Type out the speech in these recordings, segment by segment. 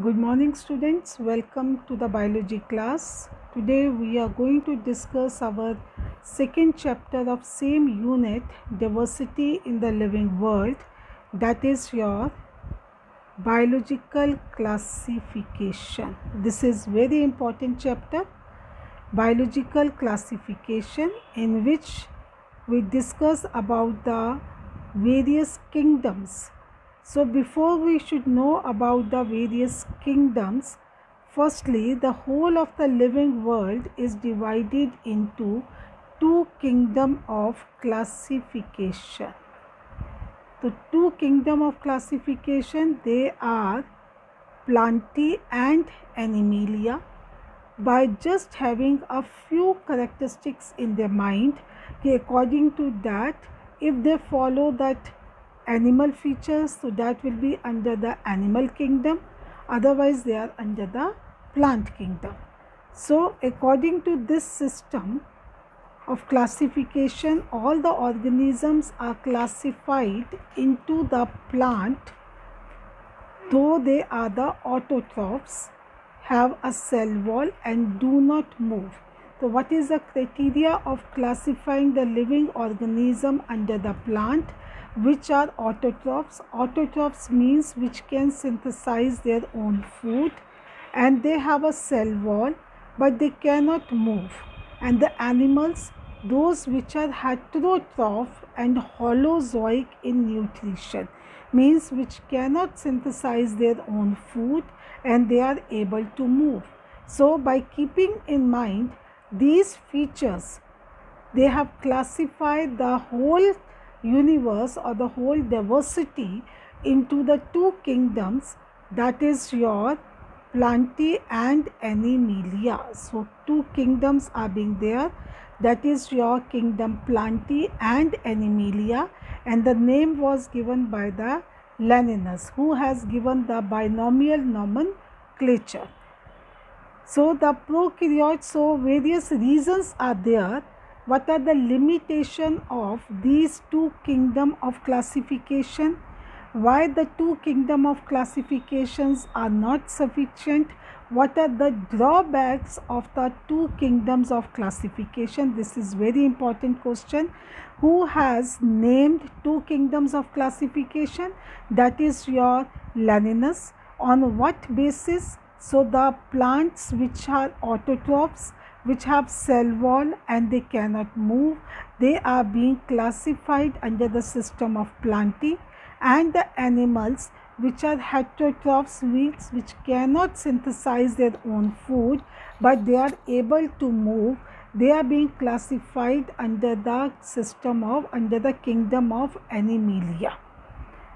Good morning students, welcome to the biology class. Today we are going to discuss our second chapter of same unit diversity in the living world that is your biological classification. This is very important chapter biological classification in which we discuss about the various kingdoms so before we should know about the various kingdoms, firstly the whole of the living world is divided into two kingdom of classification. The two kingdom of classification they are Plantae and Animalia. By just having a few characteristics in their mind, according to that, if they follow that animal features so that will be under the animal kingdom. Otherwise they are under the plant kingdom. So according to this system of classification all the organisms are classified into the plant though they are the autotrophs have a cell wall and do not move. So what is the criteria of classifying the living organism under the plant which are autotrophs. Autotrophs means which can synthesize their own food and they have a cell wall but they cannot move. And the animals, those which are heterotroph and holozoic in nutrition means which cannot synthesize their own food and they are able to move. So by keeping in mind these features, they have classified the whole universe or the whole diversity into the two kingdoms that is your Plantae and Animalia. So two kingdoms are being there that is your kingdom Plantae and Animalia and the name was given by the Linnaeus who has given the binomial nomenclature. So the prokaryotes, so various reasons are there what are the limitation of these two kingdom of classification? Why the two kingdom of classifications are not sufficient? What are the drawbacks of the two kingdoms of classification? This is very important question. Who has named two kingdoms of classification? That is your Linnaeus on what basis? So the plants which are autotrophs which have cell wall and they cannot move. They are being classified under the system of Plantae and the animals which are heterotrophs which cannot synthesize their own food but they are able to move. They are being classified under the system of under the kingdom of animalia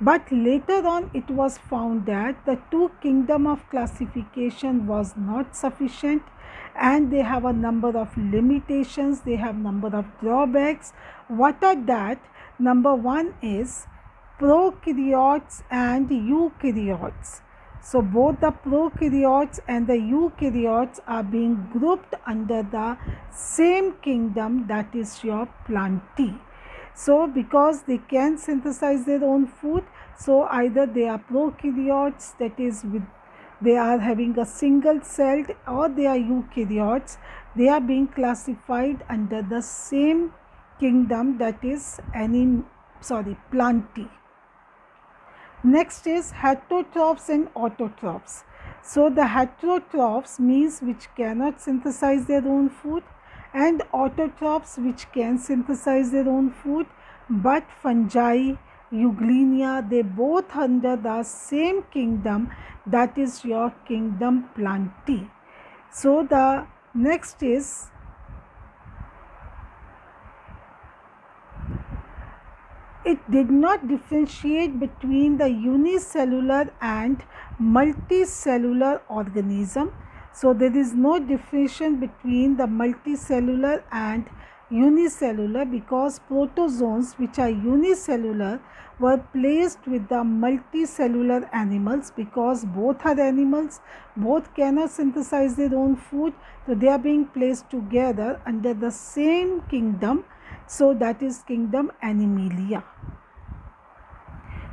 but later on it was found that the two kingdom of classification was not sufficient and they have a number of limitations. They have a number of drawbacks. What are that? Number one is prokaryotes and eukaryotes. So both the prokaryotes and the eukaryotes are being grouped under the same kingdom that is your Plantae. So because they can synthesize their own food, so either they are prokaryotes that is with they are having a single cell, or they are eukaryotes. They are being classified under the same kingdom that is any sorry Plantae next is heterotrophs and autotrophs. So the heterotrophs means which cannot synthesize their own food and autotrophs which can synthesize their own food but fungi Euglena, they both under the same kingdom that is your kingdom Plantae. So the next is it did not differentiate between the unicellular and multicellular organism. So there is no differentiation between the multicellular and unicellular because protozoans which are unicellular were placed with the multicellular animals because both are animals. Both cannot synthesize their own food. So they are being placed together under the same kingdom. So that is kingdom animalia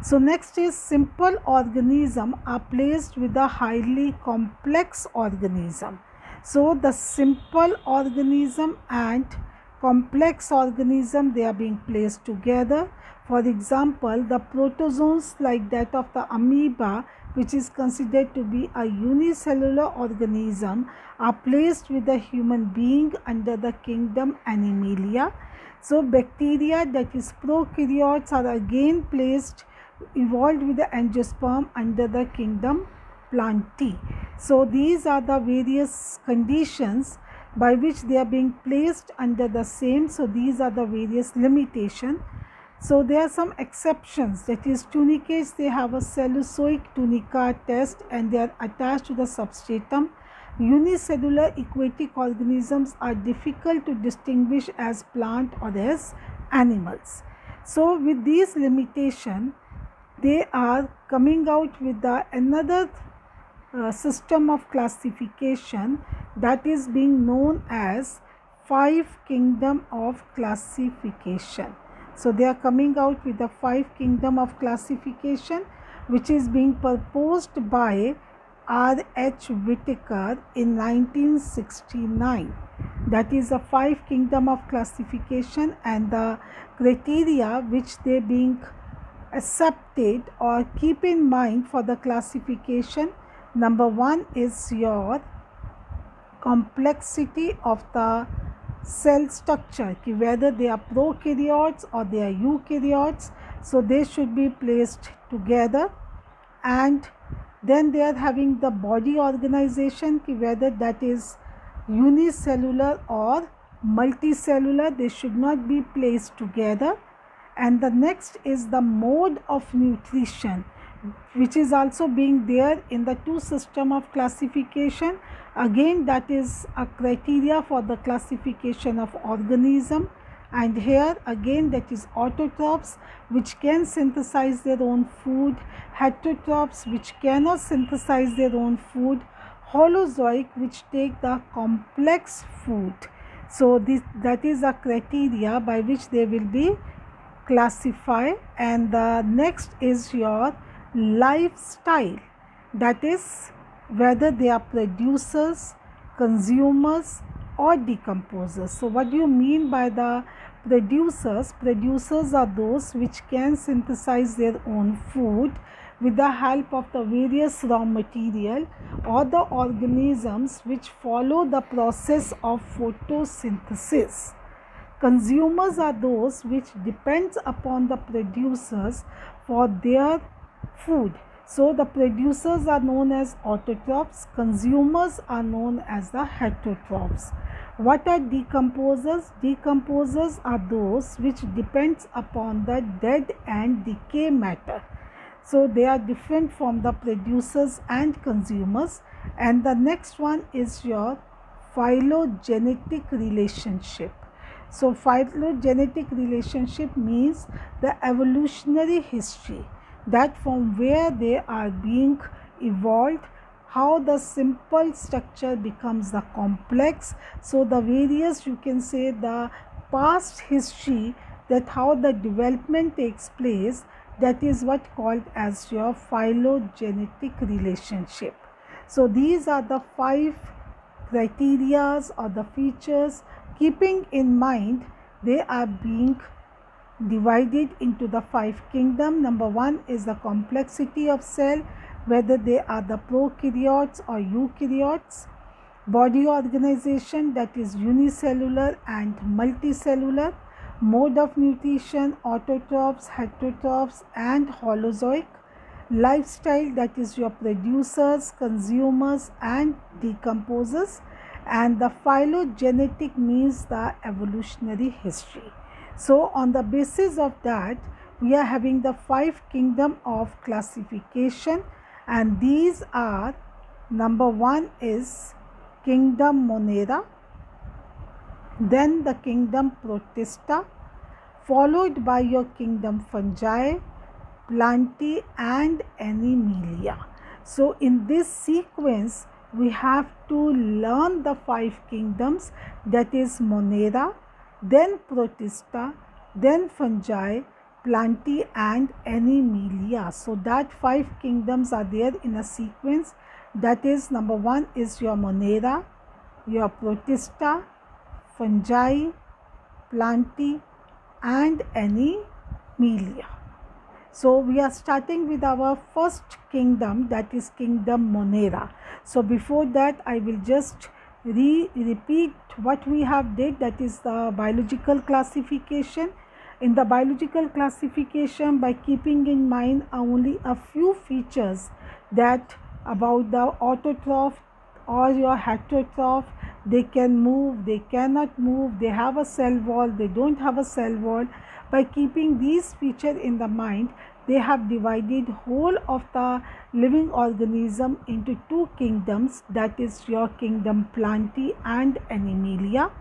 So next is simple organism are placed with a highly complex organism. So the simple organism and complex organism they are being placed together. For example, the protozoans like that of the amoeba which is considered to be a unicellular organism are placed with the human being under the kingdom Animalia. So bacteria that is prokaryotes are again placed evolved with the angiosperm under the kingdom Plantae. So these are the various conditions by which they are being placed under the same. So these are the various limitation. So there are some exceptions that is tunicates they have a cellulosic tunica test and they are attached to the substratum. Unicellular aquatic organisms are difficult to distinguish as plant or as animals. So with these limitation they are coming out with the another uh, system of classification that is being known as five kingdom of classification so they are coming out with the five kingdom of classification which is being proposed by R. H. Whitaker in 1969. That is the five kingdom of classification and the criteria which they being accepted or keep in mind for the classification. Number one is your complexity of the cell structure whether they are prokaryotes or they are eukaryotes so they should be placed together and then they are having the body organization whether that is unicellular or multicellular they should not be placed together and the next is the mode of nutrition which is also being there in the two system of classification. Again that is a criteria for the classification of organism. And here again that is autotrophs which can synthesize their own food heterotrophs which cannot synthesize their own food holozoic which take the complex food. So this that is a criteria by which they will be classified and the next is your lifestyle. That is whether they are producers consumers or decomposers. So what do you mean by the producers? Producers are those which can synthesize their own food with the help of the various raw material or the organisms which follow the process of photosynthesis consumers are those which depends upon the producers for their food. So the producers are known as autotrophs, consumers are known as the heterotrophs. What are decomposers? Decomposers are those which depends upon the dead and decay matter. So they are different from the producers and consumers. And the next one is your phylogenetic relationship. So phylogenetic relationship means the evolutionary history that from where they are being evolved how the simple structure becomes the complex. So the various you can say the past history that how the development takes place that is what called as your phylogenetic relationship. So these are the five criterias or the features keeping in mind they are being divided into the five kingdom. Number one is the complexity of cell whether they are the prokaryotes or eukaryotes. Body organization that is unicellular and multicellular. Mode of nutrition autotrophs heterotrophs and holozoic. Lifestyle that is your producers consumers and decomposers and the phylogenetic means the evolutionary history so on the basis of that, we are having the five kingdom of classification and these are number one is kingdom Monera, then the kingdom Protista, followed by your kingdom Fungi, Plantae and Animalia. So in this sequence, we have to learn the five kingdoms that is Monera, then protista, then fungi, Plantae and Animalia. So that five kingdoms are there in a sequence. That is number one is your Monera, your Protista, Fungi, Plantae and Animalia. So we are starting with our first kingdom that is kingdom Monera. So before that I will just re repeat what we have did that is the biological classification in the biological classification by keeping in mind only a few features that about the autotroph or your heterotroph they can move they cannot move they have a cell wall they don't have a cell wall by keeping these features in the mind they have divided whole of the living organism into two kingdoms that is your kingdom plantae and animalia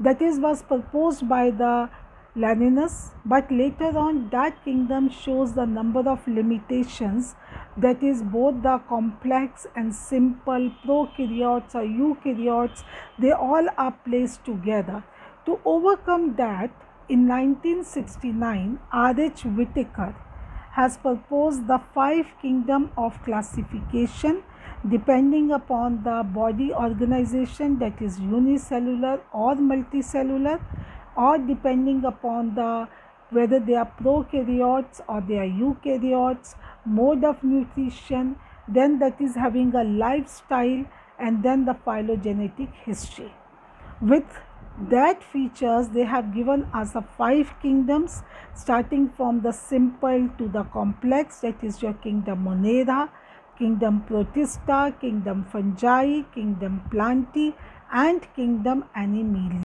that is was proposed by the Linnaeus, but later on that kingdom shows the number of limitations that is both the complex and simple prokaryotes or eukaryotes they all are placed together. To overcome that in 1969 R.H. Whitaker has proposed the five kingdom of classification depending upon the body organization that is unicellular or multicellular or depending upon the whether they are prokaryotes or they are eukaryotes, mode of nutrition, then that is having a lifestyle and then the phylogenetic history. With that features they have given us the five kingdoms starting from the simple to the complex that is your kingdom monera, kingdom protista, kingdom fungi, kingdom plantae and kingdom animalia.